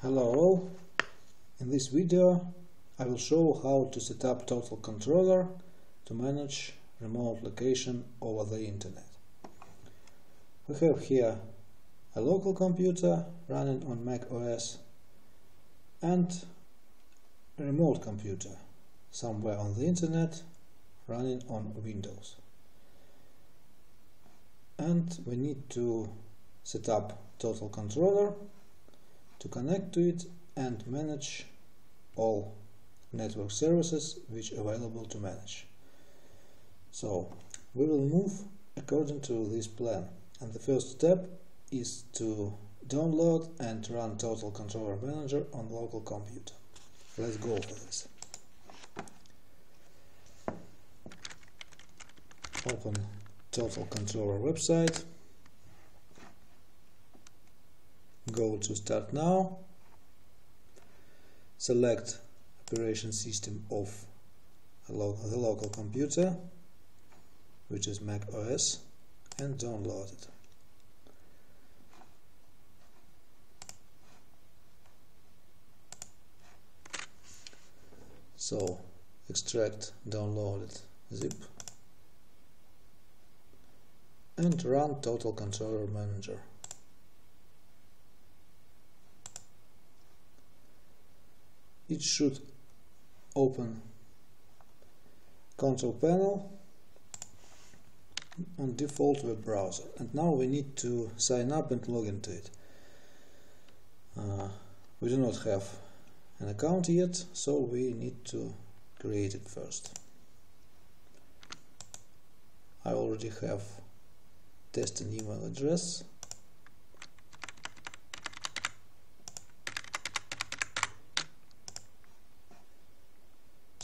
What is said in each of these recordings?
Hello all, in this video I will show how to set up Total Controller to manage remote location over the internet. We have here a local computer running on Mac OS and a remote computer somewhere on the internet running on Windows. And we need to set up Total Controller to connect to it and manage all network services which are available to manage. So we will move according to this plan and the first step is to download and run Total Controller Manager on local computer. Let's go for this. Open Total Controller website go to start now. Select operation system of the local computer which is Mac OS and download it. So extract downloaded zip and run total controller manager it should open control panel on default web browser. And now we need to sign up and log into it. Uh, we do not have an account yet so we need to create it first. I already have test and email address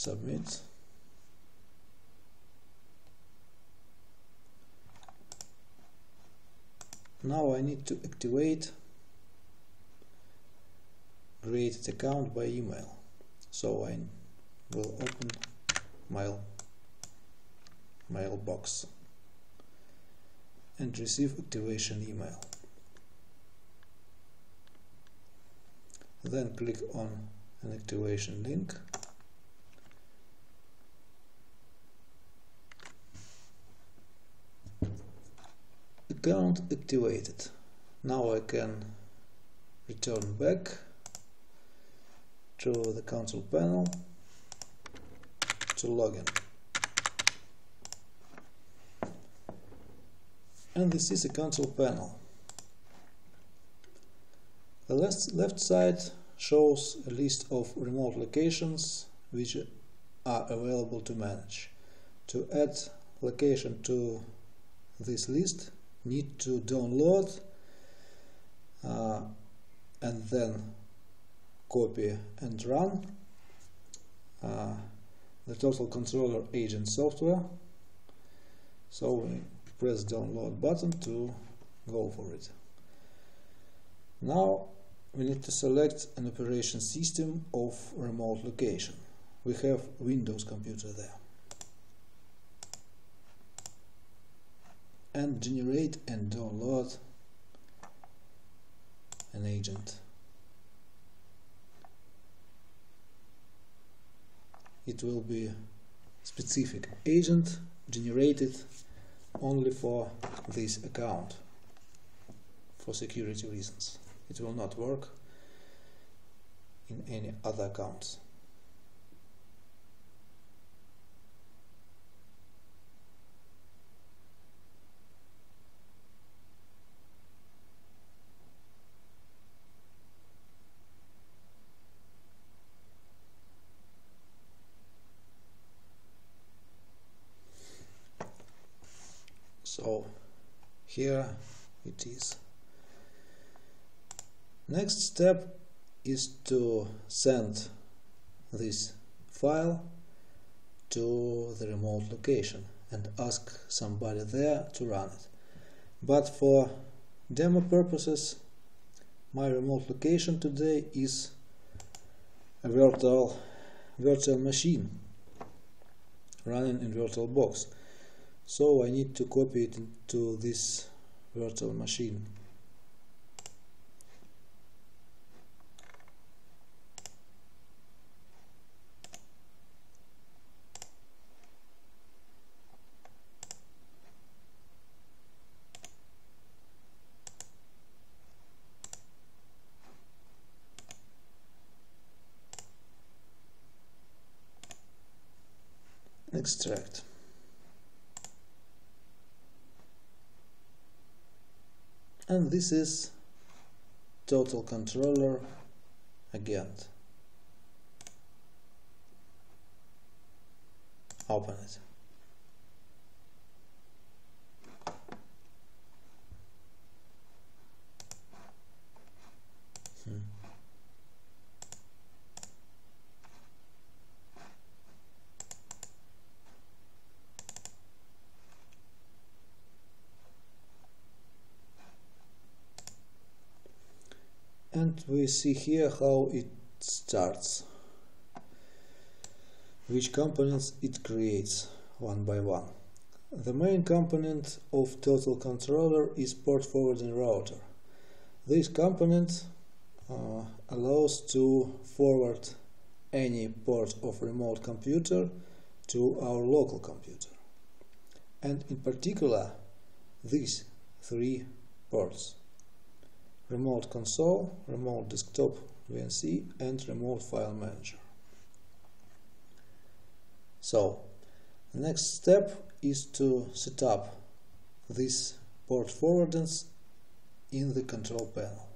submit. Now I need to activate created account by email. So I will open mail mailbox and receive activation email. Then click on an activation link account activated. Now I can return back to the console panel to login and this is a console panel. The left, left side shows a list of remote locations which are available to manage. To add location to this list need to download uh, and then copy and run uh, the total controller agent software. So we press download button to go for it. Now we need to select an operation system of remote location. We have Windows computer there and generate and download an agent. It will be specific agent generated only for this account for security reasons. It will not work in any other accounts. so here it is. Next step is to send this file to the remote location and ask somebody there to run it. But for demo purposes my remote location today is a virtual virtual machine running in VirtualBox so I need to copy it to this virtual machine. Extract. And this is total controller again. Open it and we see here how it starts. Which components it creates one by one. The main component of total controller is port forwarding router. This component uh, allows to forward any port of remote computer to our local computer. And in particular these three ports remote console, remote desktop VNC and remote file manager. So the next step is to set up these port forwardings in the control panel.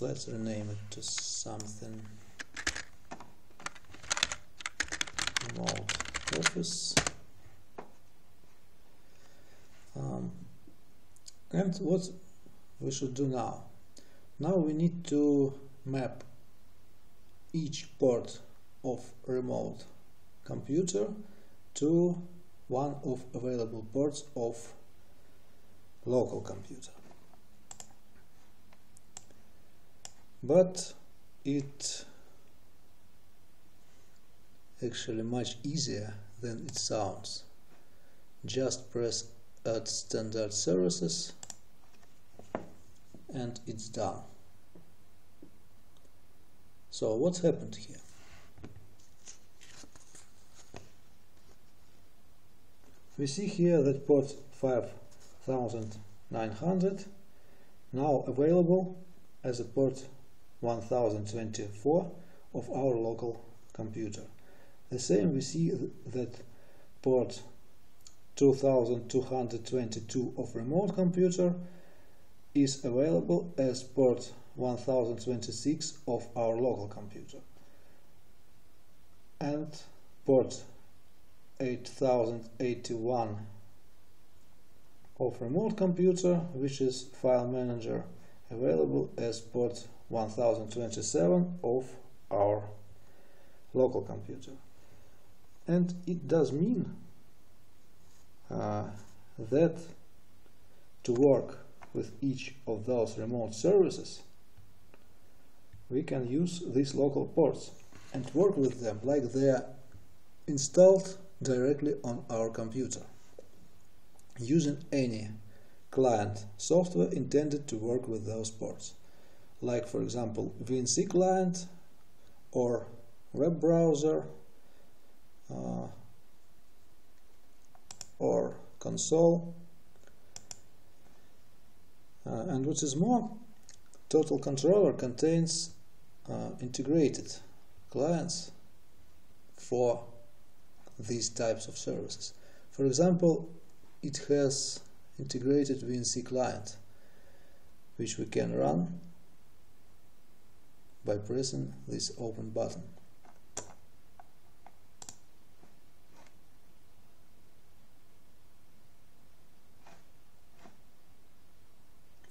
Let's rename it to something remote office and what we should do now? Now we need to map each port of remote computer to one of available ports of local computer. But it actually much easier than it sounds. Just press add standard services and it's done. So what's happened here? We see here that port 5900 now available as a port 1024 of our local computer. The same we see that port 2222 of remote computer is available as port 1026 of our local computer and port 8081 of remote computer which is file manager available as port 1027 of our local computer. And it does mean uh, that to work with each of those remote services we can use these local ports and work with them like they are installed directly on our computer. Using any client software intended to work with those ports like for example VNC client or web browser uh, or console and what is more total controller contains uh, integrated clients for these types of services. For example it has integrated VNC client which we can run by pressing this open button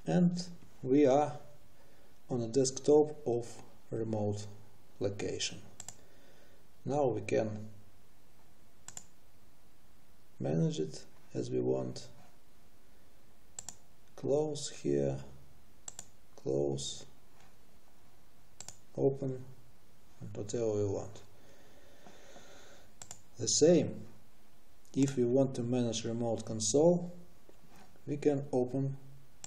and we are on a desktop of remote location. Now we can manage it as we want. Close here close open and whatever we want. The same. If we want to manage remote console we can open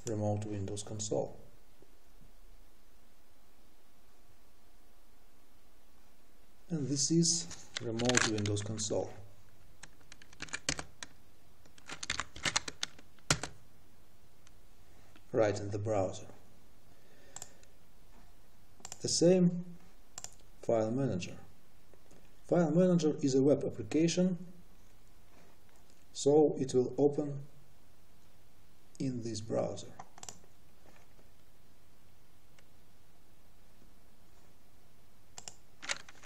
remote Windows console. And this is remote Windows console. Right in the browser. the same file manager. File manager is a web application so it will open in this browser.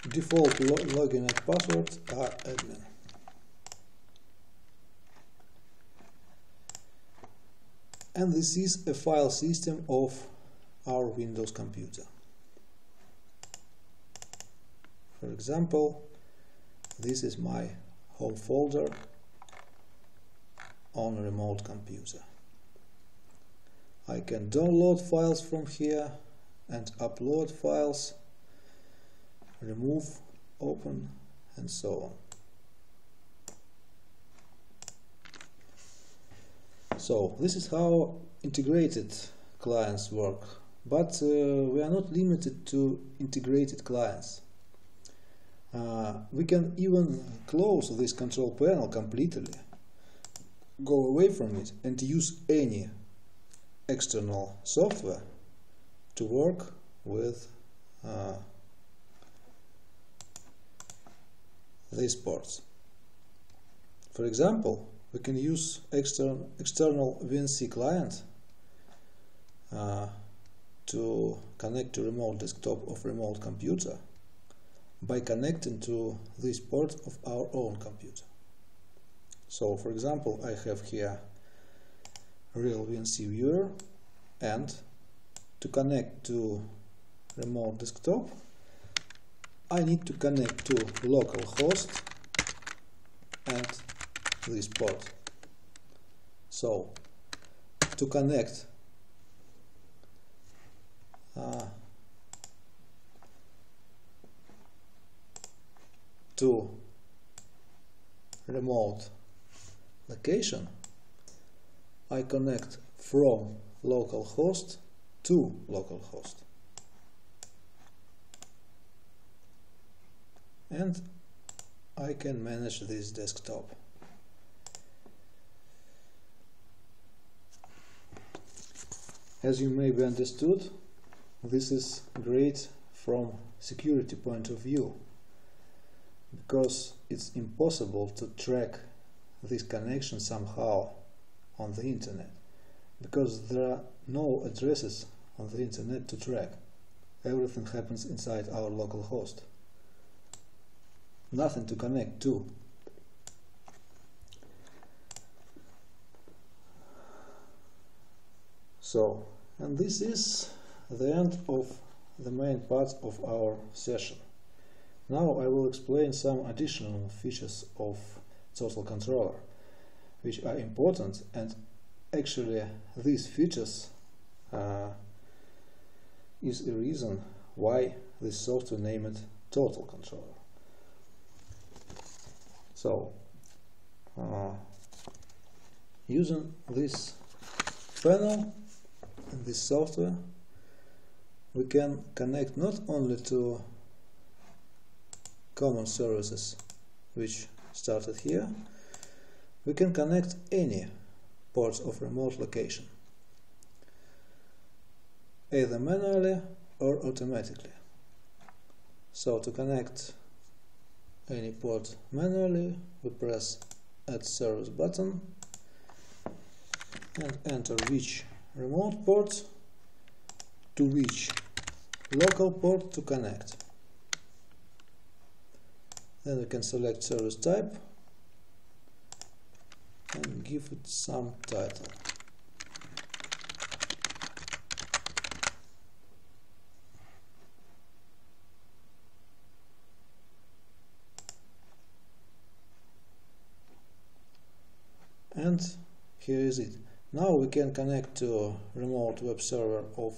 Default lo login and password are admin. And this is a file system of our Windows computer. For example, this is my home folder on a remote computer. I can download files from here and upload files, remove, open and so on. So this is how integrated clients work, but uh, we are not limited to integrated clients. Uh, we can even close this control panel completely, go away from it and use any external software to work with uh, these ports. For example, we can use extern external VNC client uh, to connect to remote desktop of remote computer by connecting to this port of our own computer. So for example I have here real VNC viewer and to connect to remote desktop I need to connect to localhost and this port so to connect uh, to remote location I connect from localhost to localhost and I can manage this desktop. As you may be understood this is great from security point of view because it's impossible to track this connection somehow on the internet because there are no addresses on the internet to track. Everything happens inside our local host. Nothing to connect to. So, and this is the end of the main part of our session. Now I will explain some additional features of Total Controller, which are important and actually these features uh, is a reason why this software named Total Controller. So, uh, using this panel and this software, we can connect not only to common services which started here, we can connect any ports of remote location, either manually or automatically. So to connect any port manually, we press Add Service button and enter which remote port to which local port to connect. Then we can select service type give it some title. And here is it. Now we can connect to remote web server of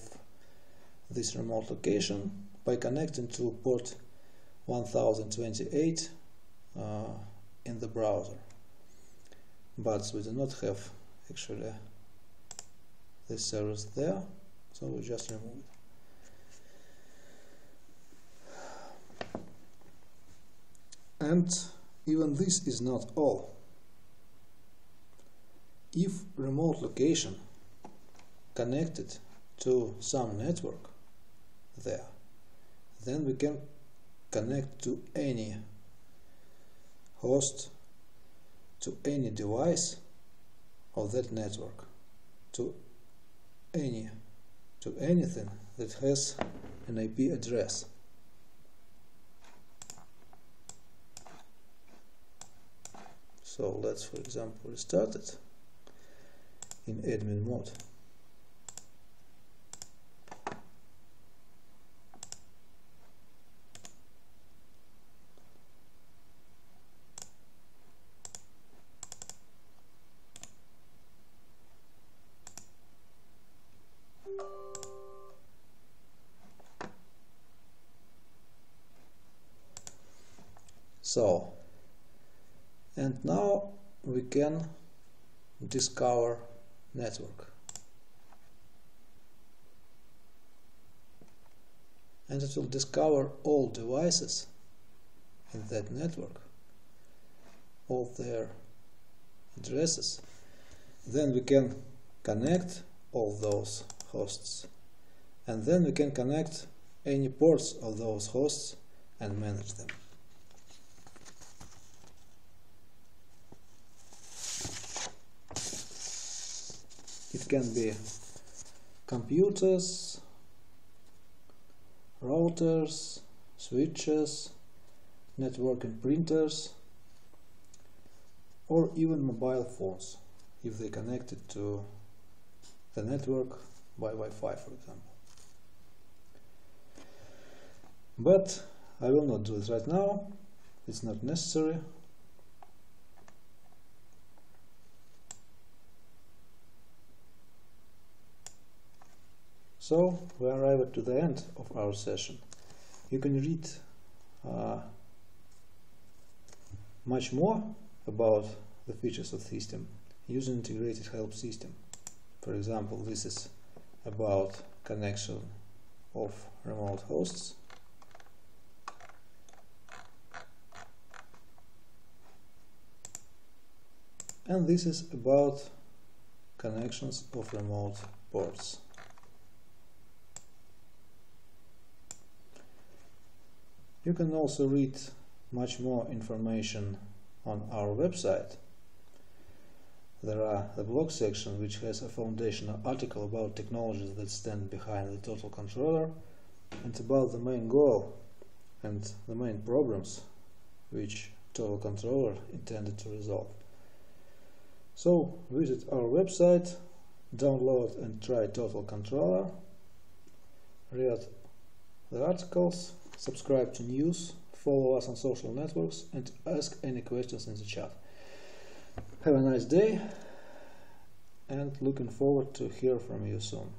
this remote location by connecting to port 1028 uh, in the browser but we do not have actually this service there so we just remove it and even this is not all. If remote location connected to some network there then we can connect to any host to any device of that network to any to anything that has an IP address. So let's for example restart it in admin mode so and now we can discover network. And it will discover all devices in that network all their addresses. Then we can connect all those hosts. And then we can connect any ports of those hosts and manage them it can be computers routers switches networking printers or even mobile phones if they connected to the network by Wi-Fi for example. But I will not do it right now. It's not necessary So we arrived to the end of our session. You can read uh, much more about the features of system using integrated help system. For example, this is about connection of remote hosts. And this is about connections of remote ports. You can also read much more information on our website. There are the blog section which has a foundational article about technologies that stand behind the total controller and about the main goal and the main problems which total controller intended to resolve. So visit our website, download and try total controller, read the articles subscribe to news, follow us on social networks, and ask any questions in the chat. Have a nice day, and looking forward to hear from you soon.